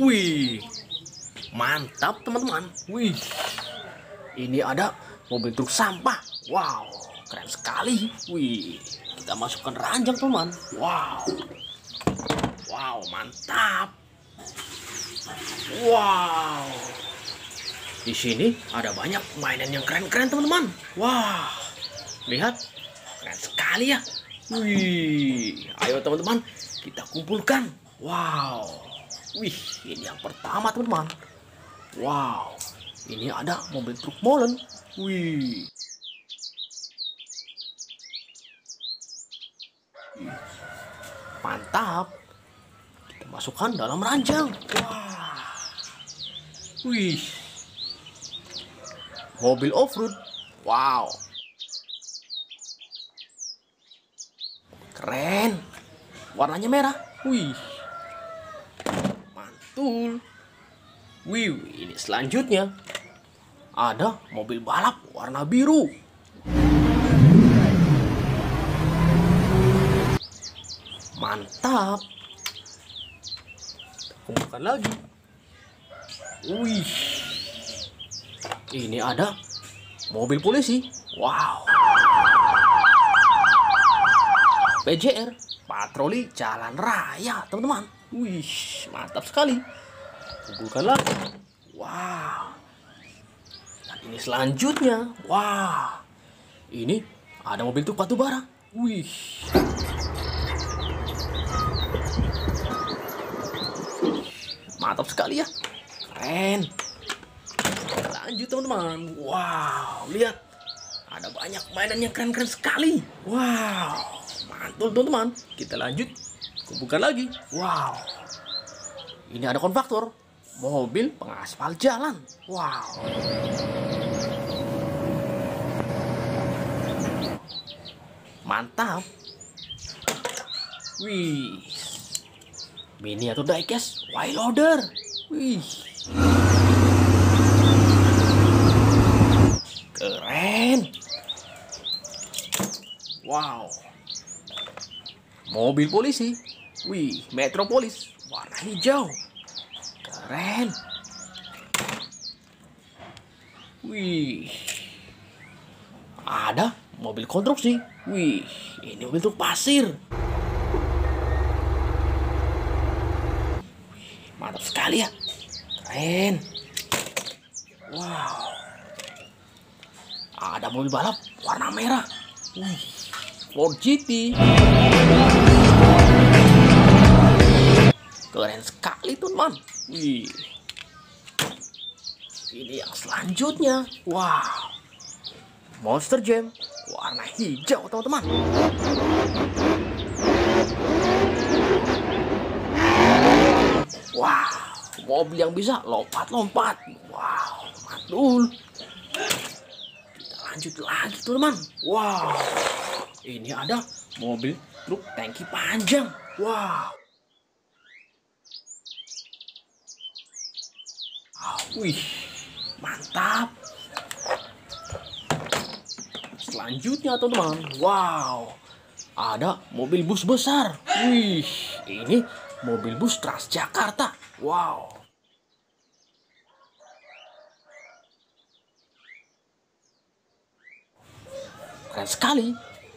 Wih, mantap teman-teman. Wih, ini ada mobil truk sampah. Wow, keren sekali. Wih, kita masukkan ranjang teman. Wow, wow, mantap. Wow, di sini ada banyak mainan yang keren-keren teman-teman. Wah, lihat, keren sekali ya. Wih, ayo teman-teman, kita kumpulkan. Wow, wih, ini yang pertama teman-teman. Wow, ini ada mobil truk molen. Wih. Mantap. Kita masukkan dalam ranjang. Wah. Wih. Mobil off-road. Wow. Keren. Warnanya merah. Wih. Mantul. Wih, ini selanjutnya. Ada mobil balap warna biru. Mantap. Kumpulkan lagi. Wih. Ini ada mobil polisi. Wow. PJR, patroli jalan raya, teman-teman. Wih, mantap sekali. Kumpulkan lagi. Wow. Dan ini selanjutnya. Wow. Ini ada mobil truk batu bara. Wih. Mantap sekali ya. Keren. Lanjut teman-teman. Wow, lihat. Ada banyak mainan yang keren-keren sekali. Wow, mantul teman-teman. Kita lanjut. Kumpulkan lagi. Wow. Ini ada konvaktor. Mobil pengaspal jalan. Wow. Mantap. Wih. Mini atau diecast wide loader. Wih. Keren. Wow. Mobil polisi. Wih, Metropolis warna hijau. Keren. Wih. Ada mobil konstruksi. Wih, ini mobil truk pasir. Mantap sekali ya. Keren. Wow. Ada mobil balap warna merah. Wih. Ford GT. Keren sekali teman. Wih. Ini yang selanjutnya. Wow. Monster Jam warna hijau teman-teman. Wow, mobil yang bisa lompat-lompat. Wow, mantul. Kita lanjut lagi teman. Wow, ini ada mobil truk tangki panjang. Wow. Wih, mantap. Selanjutnya teman-teman, wow, ada mobil bus besar. Wih, ini mobil bus Transjakarta. Wow. Keren sekali.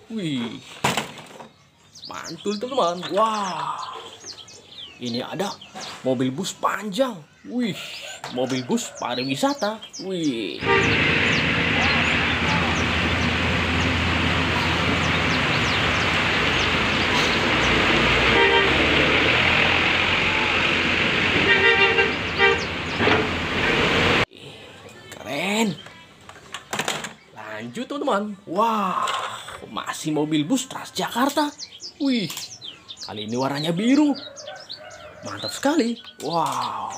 Wih. Mantul teman-teman. Wah. Ini ada mobil bus panjang. Wih, mobil bus pariwisata. Wih. Keren. Lanjut teman-teman. Wah, masih mobil bus Transjakarta. Wih, kali ini warnanya biru. Mantap sekali. Wow.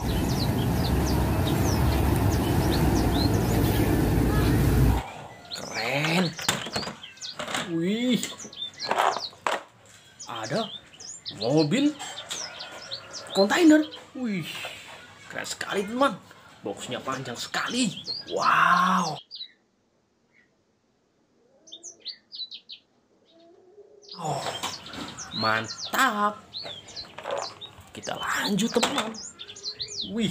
Keren. Wih. Ada mobil kontainer. Wih, keren sekali teman. Boxnya panjang sekali. Wow. Oh, mantap. Kita lanjut teman. Wih.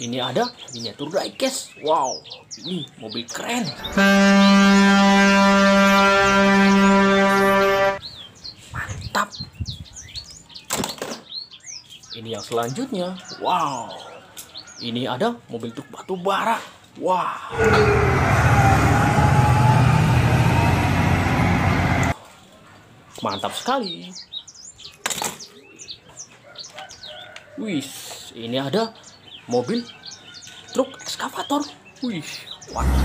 Ini ada miniatur diecast. Wow, ini mobil keren. Mantap. Ini yang selanjutnya. Wow. Ini ada mobil truk batu bara. Wah. Mantap sekali. Wih, ini ada mobil truk ekskavator. Wih, warna.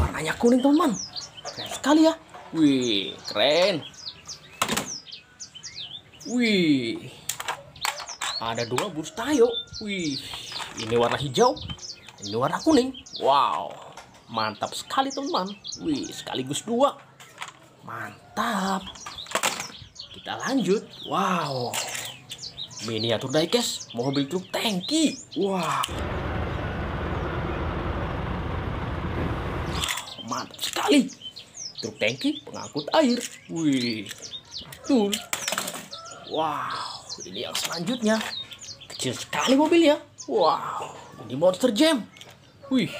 Warnanya kuning teman. Keren sekali ya. Wih, keren. Wih, ada dua bus tayo. Wih, ini warna hijau, ini warna kuning. Wow, mantap sekali teman. Wih, sekaligus dua. Mantap. Kita lanjut. Wow. Miniatur diecast mobil truk tangki. Wah. Mantap sekali. Truk tangki pengangkut air. Wih. Betul. Wow, ini yang selanjutnya. Kecil sekali mobilnya. Wow, ini Monster Jam. Wih.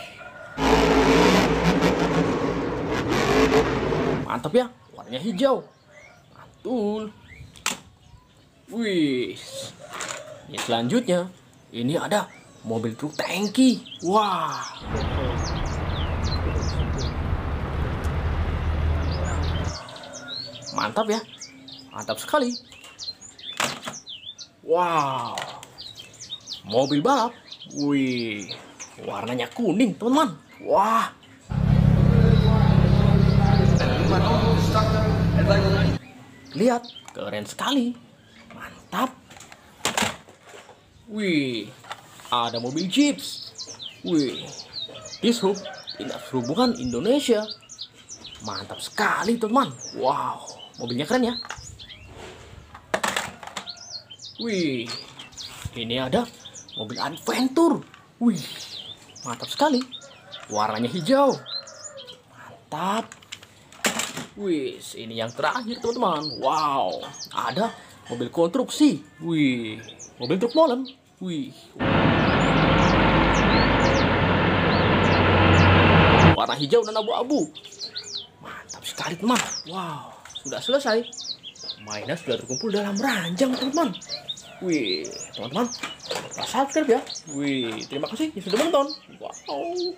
Mantap ya, warnanya hijau. Mantul. Wih. Ini selanjutnya, ini ada mobil truk tangki. Wah. Mantap ya. Mantap sekali. Wow. Mobil balap. Wih. Warnanya kuning, teman-teman. Wah. Lihat, keren sekali. Mantap. Wih, ada mobil Jeeps. Wih, Dishub, Dinas Perhubungan Indonesia. Mantap sekali, teman. Wow, mobilnya keren ya. Wih, ini ada mobil adventure. Wih, mantap sekali. Warnanya hijau. Mantap. Wih, ini yang terakhir teman-teman. Wow, ada mobil konstruksi. Wih, mobil truk molen. Wih. Warna hijau dan abu-abu. Mantap sekali teman. Wow, sudah selesai. Mainan sudah terkumpul dalam ranjang teman-teman. Wih, teman-teman, subscribe ya. Wih, terima kasih yang sudah menonton. Wow.